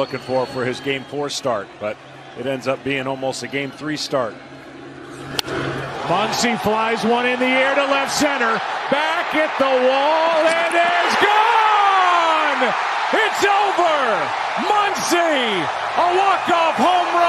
looking for for his game four start, but it ends up being almost a game three start. Muncy flies one in the air to left center. Back at the wall. It is gone! It's over! Muncy! A walk-off home run!